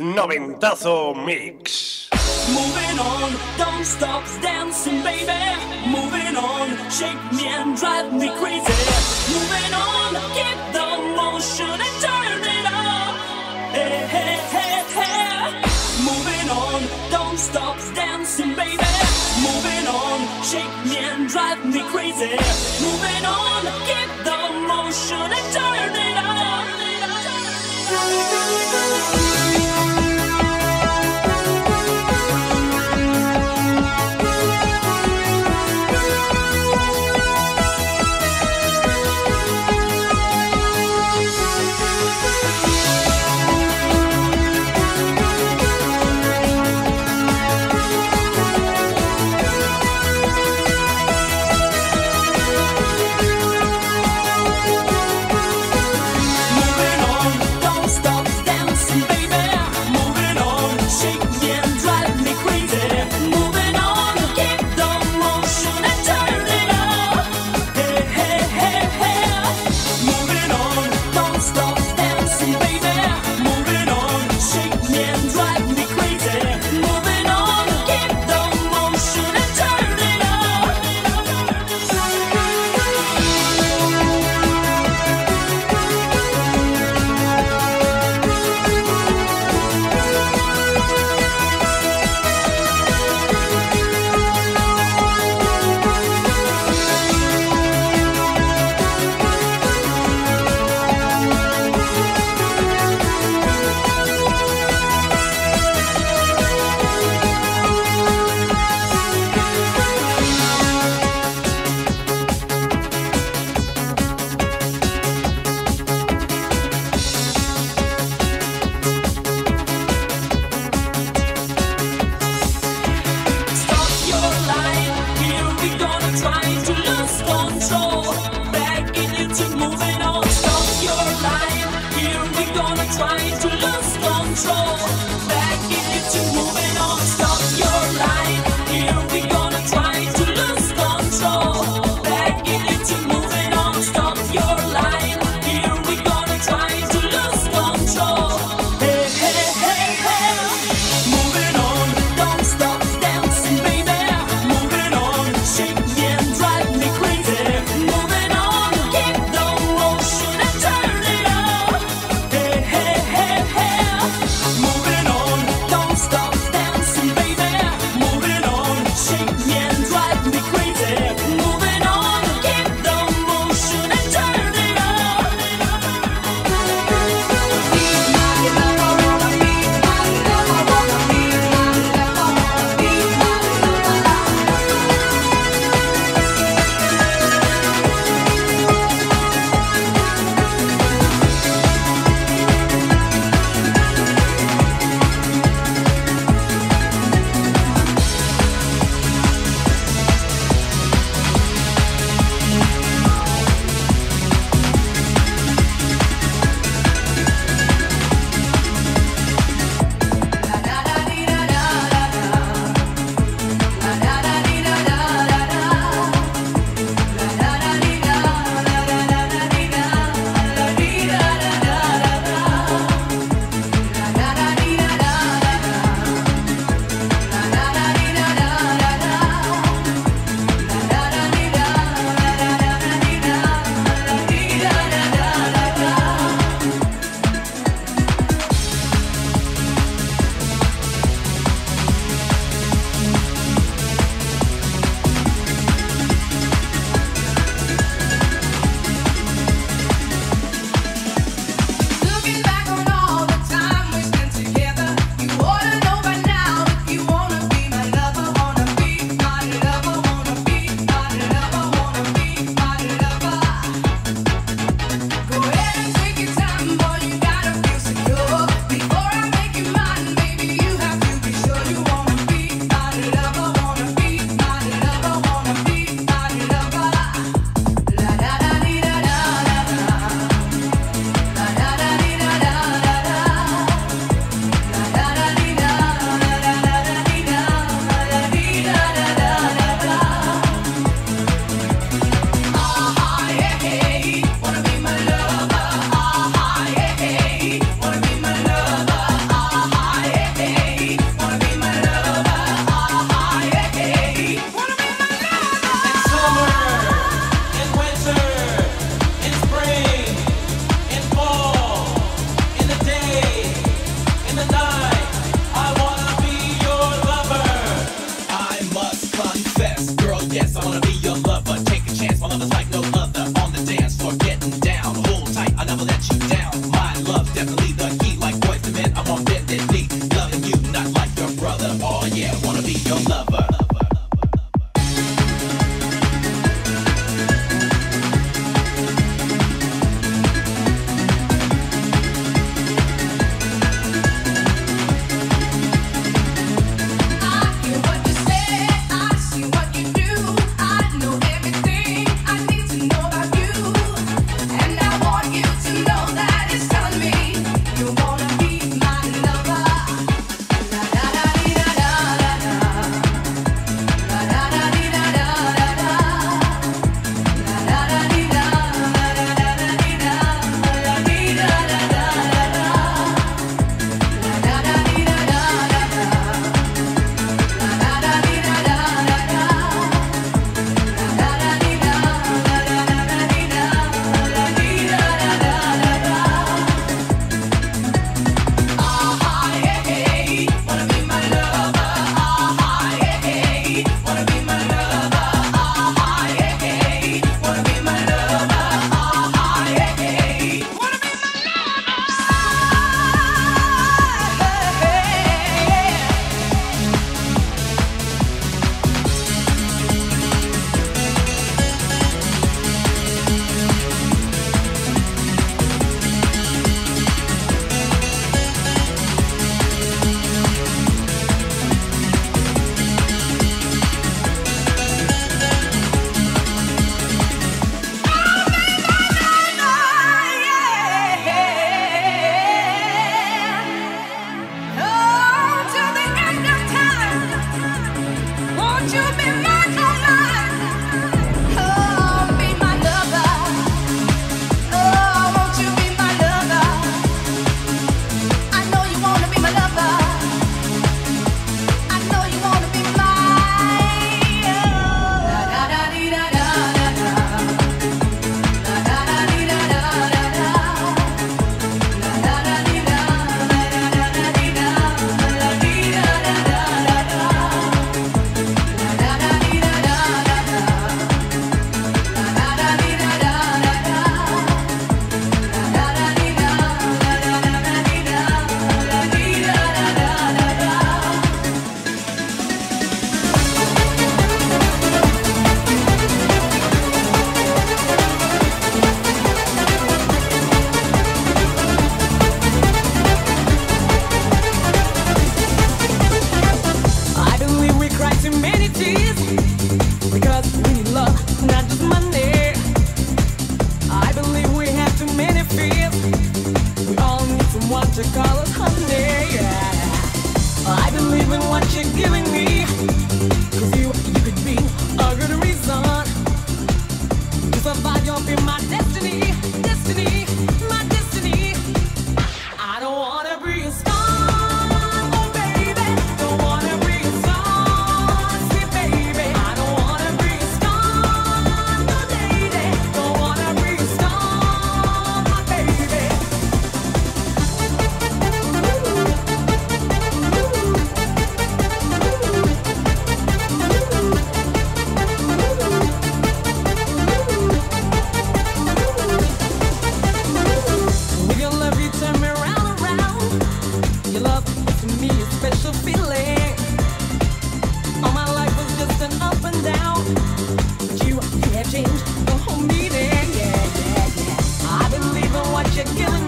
Noventazo Mix. Moving on, don't stop dancing, baby. Moving on, shake me and drive me crazy. Moving on, keep the motion and turn it up. Hey, hey, hey, hey. Moving on, don't stop dancing, baby. Moving on, shake me and drive me crazy. Moving on, keep the motion and turn it what you're giving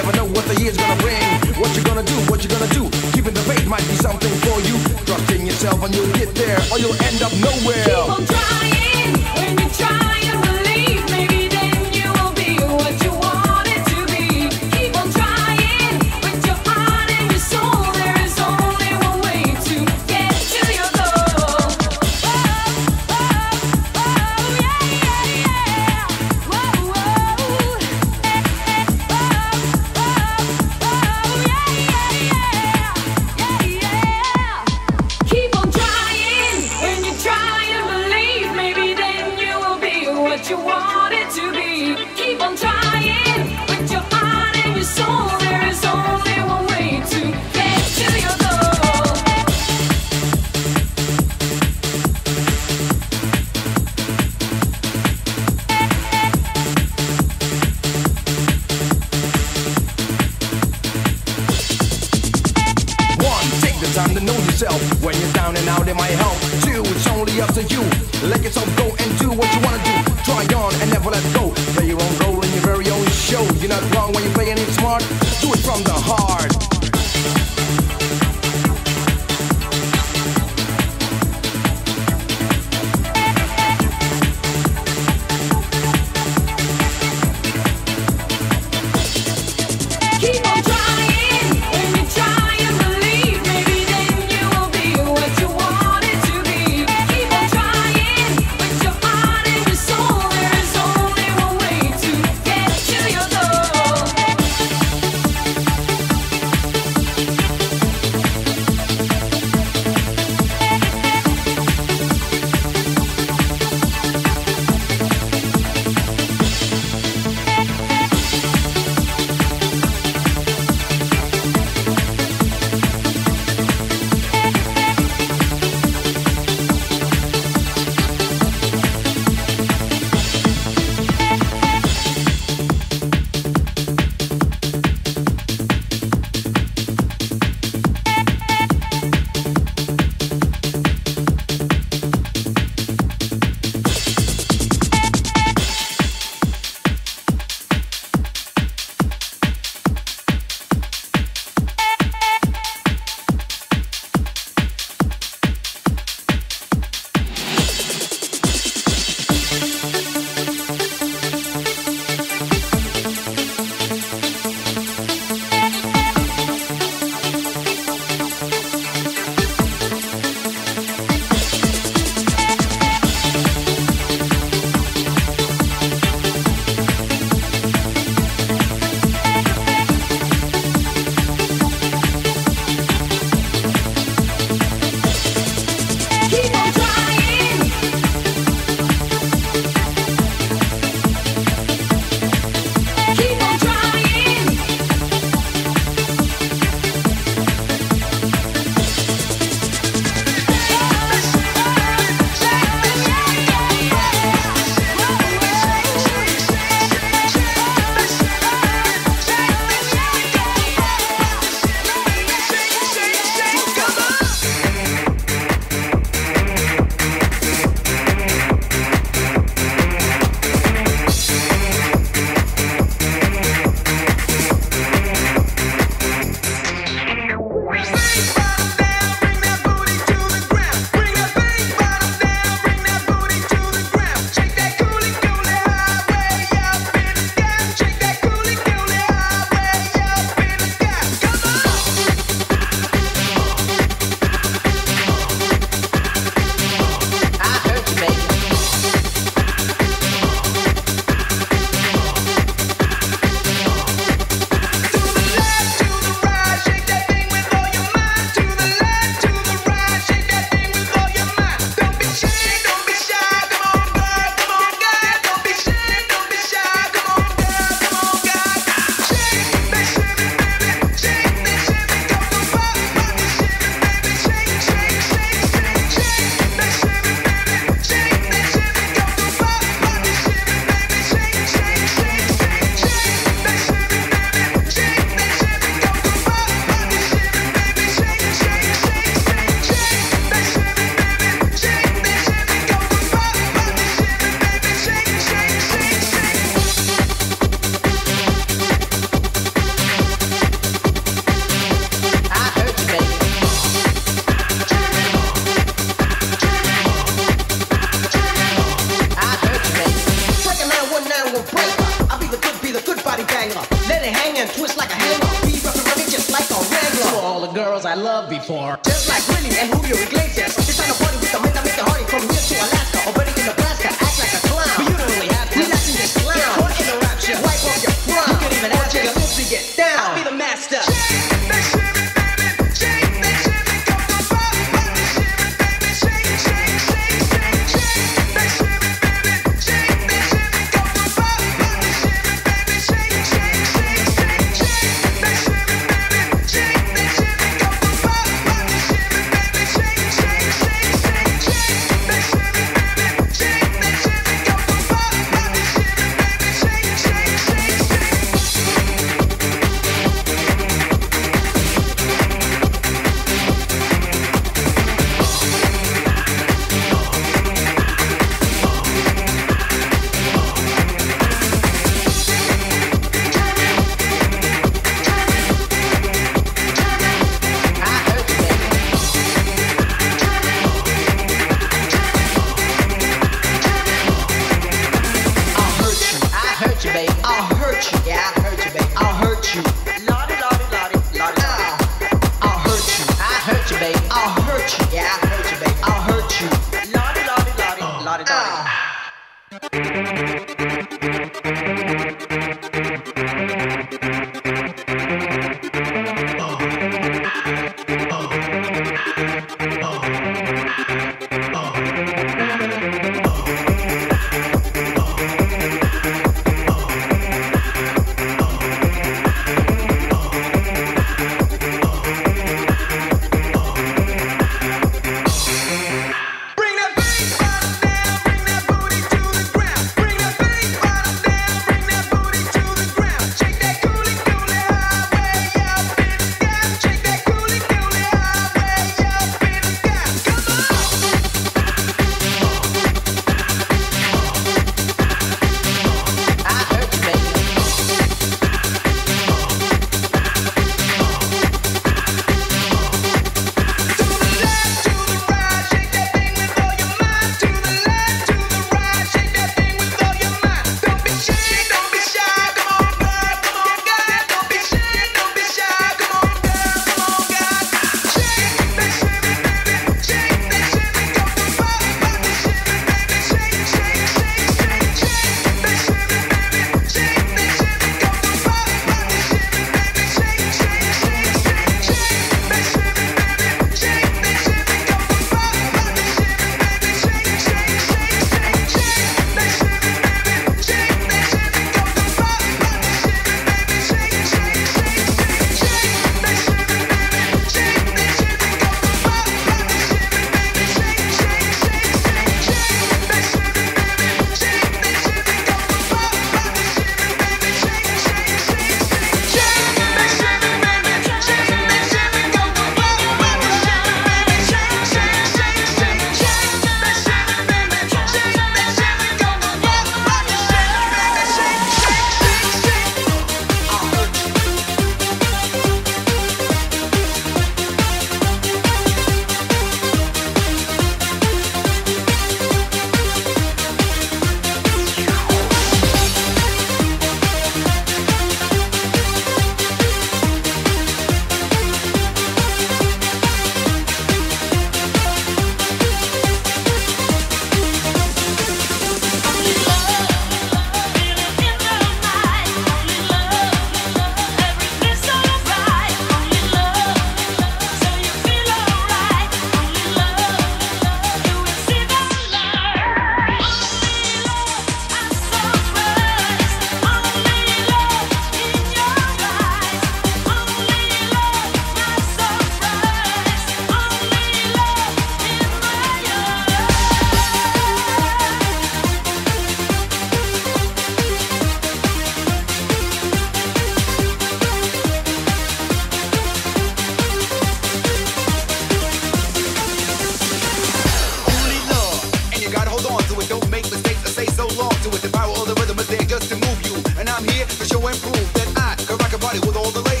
Think about you, and prove that I know what to do, with all the message,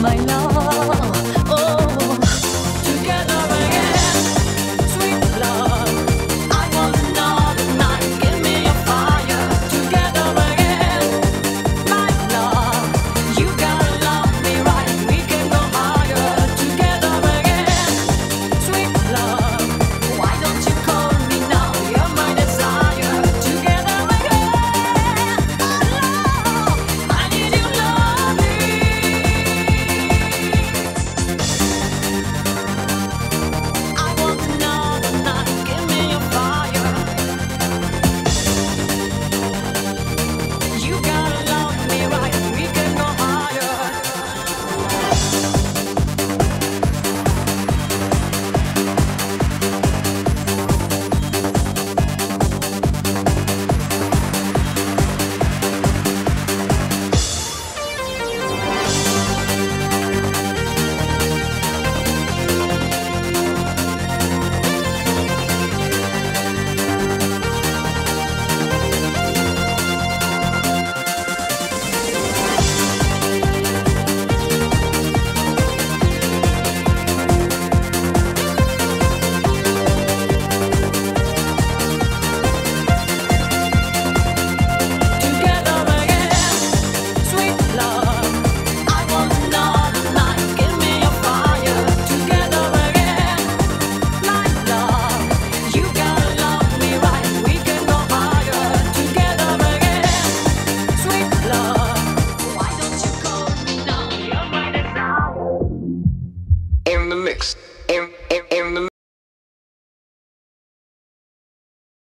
my love.